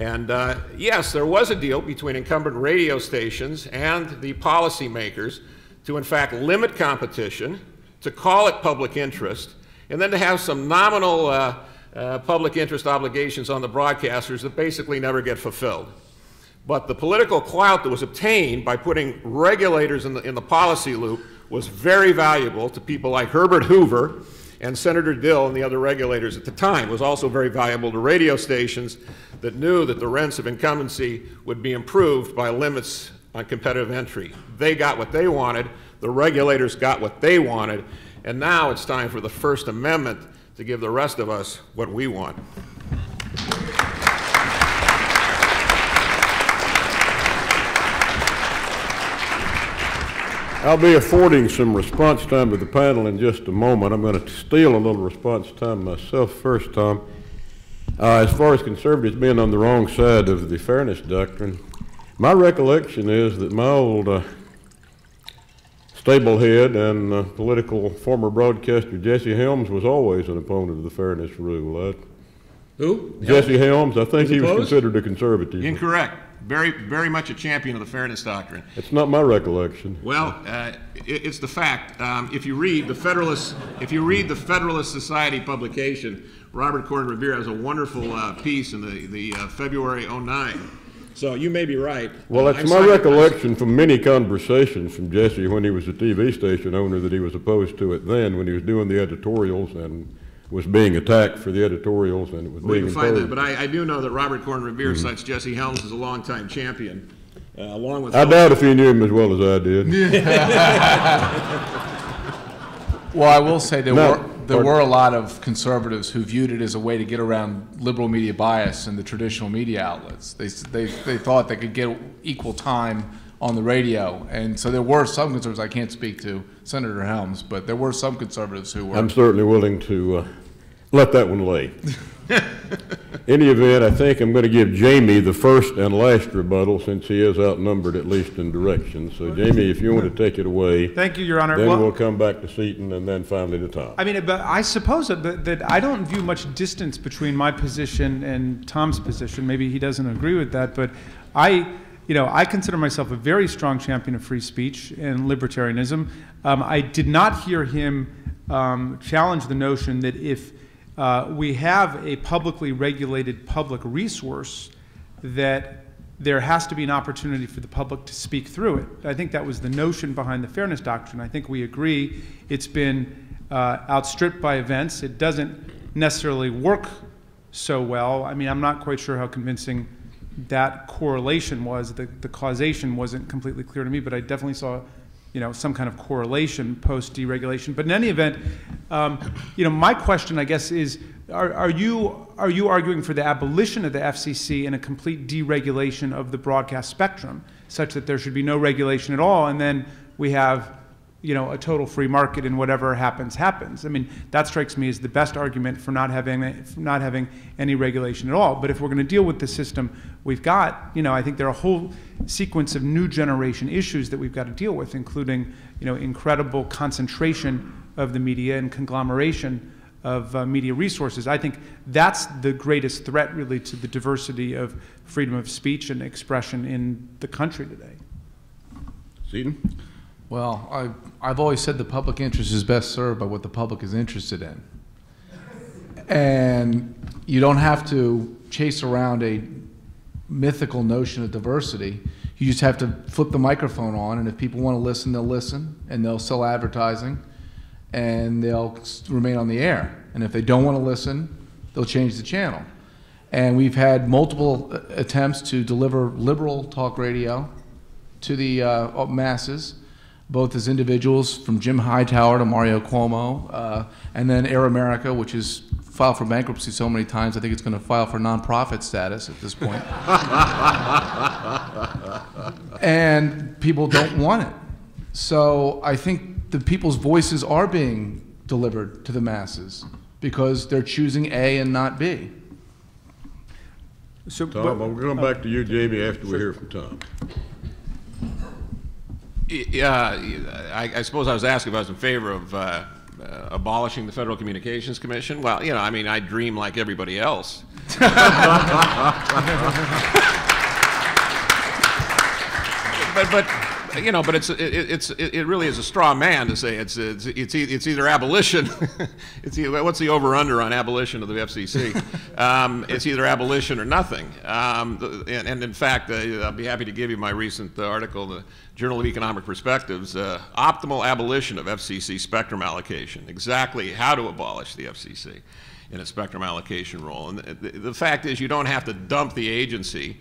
And uh, yes, there was a deal between incumbent radio stations and the policymakers to, in fact, limit competition, to call it public interest, and then to have some nominal uh, uh, public interest obligations on the broadcasters that basically never get fulfilled. But the political clout that was obtained by putting regulators in the, in the policy loop was very valuable to people like Herbert Hoover and Senator Dill and the other regulators at the time. Was also very valuable to radio stations that knew that the rents of incumbency would be improved by limits on competitive entry. They got what they wanted, the regulators got what they wanted, and now it's time for the First Amendment to give the rest of us what we want. I'll be affording some response time to the panel in just a moment. I'm going to steal a little response time myself first, Tom. Uh, as far as conservatives being on the wrong side of the fairness doctrine, my recollection is that my old uh, stablehead and uh, political former broadcaster Jesse Helms was always an opponent of the fairness rule. Who? Jesse Helms, I think Was he was considered a conservative. Incorrect. Very, very much a champion of the fairness doctrine. It's not my recollection. Well, uh, it, it's the fact. Um, if you read the Federalist, if you read the Federalist Society publication, Robert Corn-Revere has a wonderful uh, piece in the the uh, February 09. So you may be right. Well, Uh, it's I'm my sorry- recollection from many conversations from Jesse when he was a TV station owner that he was opposed to it then when he was doing the editorials and was being attacked for the editorials and it was We being can find that, but I, I do know that Robert Corn-Revere Mm-hmm. cites Jesse Helms as a longtime champion, uh, along with. I doubt if he knew him as well as I did. Well, I will say there No, were, there pardon. were a lot of conservatives who viewed it as a way to get around liberal media bias in the traditional media outlets. They, they, they thought they could get equal time on the radio. And so there were some conservatives, I can't speak to Senator Helms, but there were some conservatives who were. I'm certainly willing to uh, let that one lay. Any event, I think I'm going to give Jamie the first and last rebuttal since he is outnumbered at least in direction. So Jamie, if you want to take it away. Thank you, Your Honor. Then Well- we'll come back to Seton and then finally to Tom. I mean, but I suppose that, that I don't view much distance between my position and Tom's position. Maybe he doesn't agree with that, but I, you know, I consider myself a very strong champion of free speech and libertarianism. Um, I did not hear him um, challenge the notion that if uh, we have a publicly regulated public resource, that there has to be an opportunity for the public to speak through it. I think that was the notion behind the fairness doctrine. I think we agree it's been uh, outstripped by events. It doesn't necessarily work so well. I mean, I'm not quite sure how convincing that correlation was. The, the causation wasn't completely clear to me, but I definitely saw you know, some kind of correlation post deregulation. But in any event, um, you know, my question, I guess, is: are, are you are you arguing for the abolition of the FCC and a complete deregulation of the broadcast spectrum, such that there should be no regulation at all, and then we have, you know, a total free market and whatever happens happens? I mean, that strikes me as the best argument for not having for not having any regulation at all. But if we're going to deal with the system we've got, you know, I think there are a whole sequence of new generation issues that we've got to deal with, including, you know, incredible concentration of the media and conglomeration of uh, media resources. I think that's the greatest threat, really, to the diversity of freedom of speech and expression in the country today. Seton? Well, I, I've always said the public interest is best served by what the public is interested in. And you don't have to chase around a mythical notion of diversity. You just have to flip the microphone on, and if people want to listen, they'll listen, and they'll sell advertising, and they'll remain on the air. And if they don't want to listen, they'll change the channel. And we've had multiple uh, attempts to deliver liberal talk radio to the uh, masses, both as individuals, from Jim Hightower to Mario Cuomo, uh, and then Air America, which has filed for bankruptcy so many times, I think it's going to file for nonprofit status at this point. and people don't want it. So I think the people's voices are being delivered to the masses because they're choosing A and not B. So, Tom, but- I'm going to come back to you, Jamie, after we hear from Tom. Yeah, I, I suppose I was asking if I was in favor of uh, uh, abolishing the Federal Communications Commission. Well, you know, I mean, I dream like everybody else. but, but, you know, but it's, it, it's, it really is a straw man to say it's, it's, it's, it's either abolition, it's either, what's the over-under on abolition of the FCC? Um, it's either abolition or nothing. Um, and, and in fact, uh, I'll be happy to give you my recent uh, article, the Journal of Economic Perspectives, uh, Optimal Abolition of FCC Spectrum Allocation, exactly how to abolish the FCC in a spectrum allocation role. And the, the fact is, you don't have to dump the agency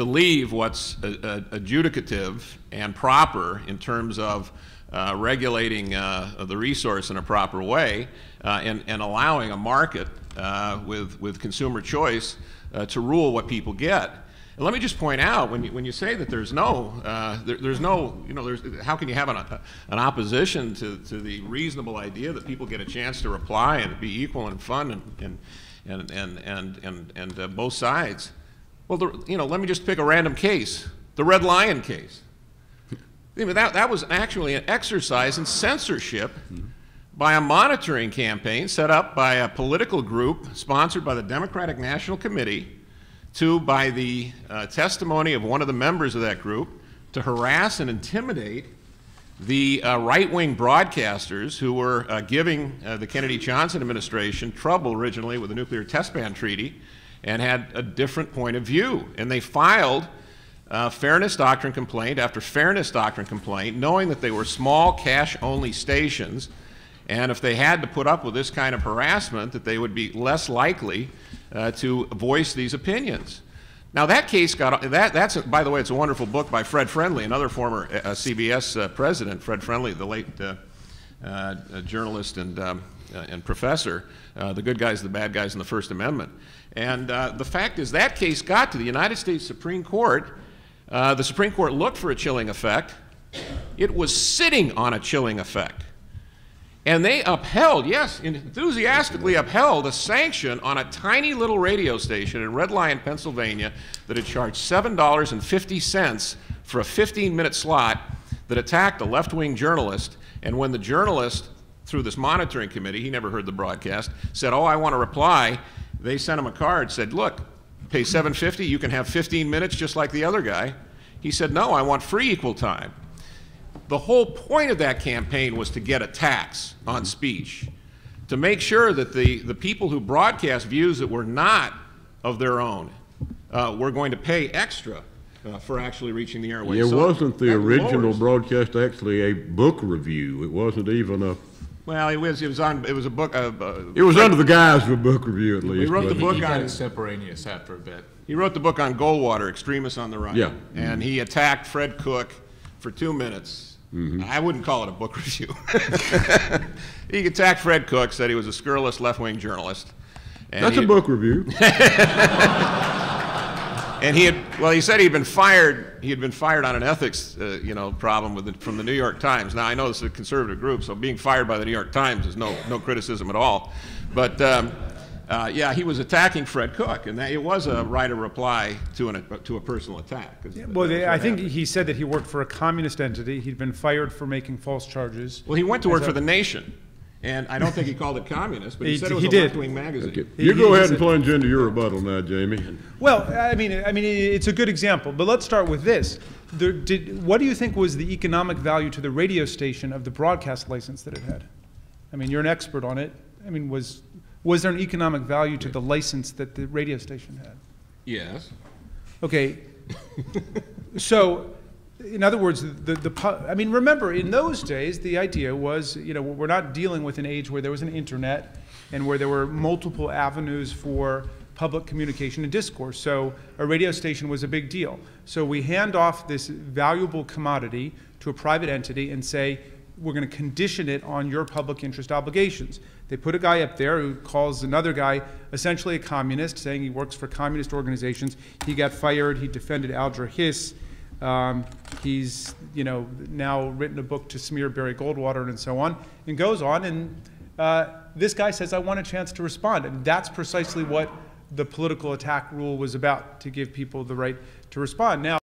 to leave what's adjudicative and proper in terms of uh, regulating uh, the resource in a proper way uh, and, and allowing a market uh, with, with consumer choice uh, to rule what people get. And let me just point out, when you, when you say that there's no, uh, there, there's no, you know, there's, how can you have an, an opposition to, to the reasonable idea that people get a chance to reply and be equal and fun and, and, and, and, and, and, and both sides? Well, the, you know, let me just pick a random case, the Red Lion case. I mean, that, that was actually an exercise in censorship by a monitoring campaign set up by a political group sponsored by the Democratic National Committee to, by the uh, testimony of one of the members of that group, to harass and intimidate the uh, right wing broadcasters who were uh, giving uh, the Kennedy Johnson administration trouble originally with the Nuclear Test Ban Treaty and had a different point of view. And they filed uh, fairness doctrine complaint after fairness doctrine complaint, knowing that they were small cash only stations. And if they had to put up with this kind of harassment, that they would be less likely uh, to voice these opinions. Now that case got that. That's by the way, it's a wonderful book by Fred Friendly, another former uh, CBS uh, president, Fred Friendly, the late uh, uh, journalist and um, uh, and professor, uh, the good guys, the bad guys in the First Amendment. And uh, the fact is that case got to the United States Supreme Court. Uh, the Supreme Court looked for a chilling effect. It was sitting on a chilling effect. And they upheld, yes, enthusiastically upheld a sanction on a tiny little radio station in Red Lion, Pennsylvania, that had charged $7.50 for a 15 minute slot that attacked a left wing journalist. And when the journalist, through this monitoring committee, he never heard the broadcast, said, Oh, I want to reply, they sent him a card, said, Look, pay 750 you can have 15 minutes just like the other guy. He said, No, I want free equal time. The whole point of that campaign was to get a tax on speech, to make sure that the, the people who broadcast views that were not of their own uh, were going to pay extra uh, for actually reaching the airwaves. It So wasn't the original lowers- broadcast actually a book review. It wasn't even a, Well, it was, it was on, it was a book, uh, uh, it was under the guise of a book review at least. He wrote the wasn't it? book He got on- extemporaneous after a bit. He wrote the book on Goldwater, Extremists on the Run. Yeah. And he attacked Fred Cook for two minutes. Mm-hmm. I wouldn't call it a book review. he attacked Fred Cook, said he was a scurrilous left wing journalist. And That's he, a book review. And he had, well, he said he'd been fired. He had been fired on an ethics, uh, you know, problem with the, from the New York Times. Now I know this is a conservative group, so being fired by the New York Times is no no criticism at all. But um, uh, yeah, he was attacking Fred Cook, and that, it was a right of reply to an to a personal attack. 'cause Well, they, I think he said that he worked for a communist entity. He'd been fired for making false charges. Well, he went to work for the Nation, and I don't think he called it communist, but he, He- said it was he a did. left-wing magazine. Okay. You he- go he ahead said- and plunge into your rebuttal now, Jamie. Well, I mean, I mean, it's a good example, but let's start with this. There, did, what do you think was the economic value to the radio station of the broadcast license that it had? I mean, you're an expert on it. I mean, was was there an economic value to the license that the radio station had? Yes. Okay. so, in other words, the, the, I mean, remember, in those days, the idea was, you know, we're not dealing with an age where there was an internet and where there were multiple avenues for public communication and discourse. So, a radio station was a big deal. So, we hand off this valuable commodity to a private entity and say, we're going to condition it on your public interest obligations. They put a guy up there who calls another guy essentially a communist, saying he works for communist organizations. He got fired. He defended Alger Hiss. Um, he's, you know, now written a book to smear Barry Goldwater and so on, and goes on. And uh, this guy says, I want a chance to respond. And that's precisely what the political attack rule was about, to give people the right to respond. Now,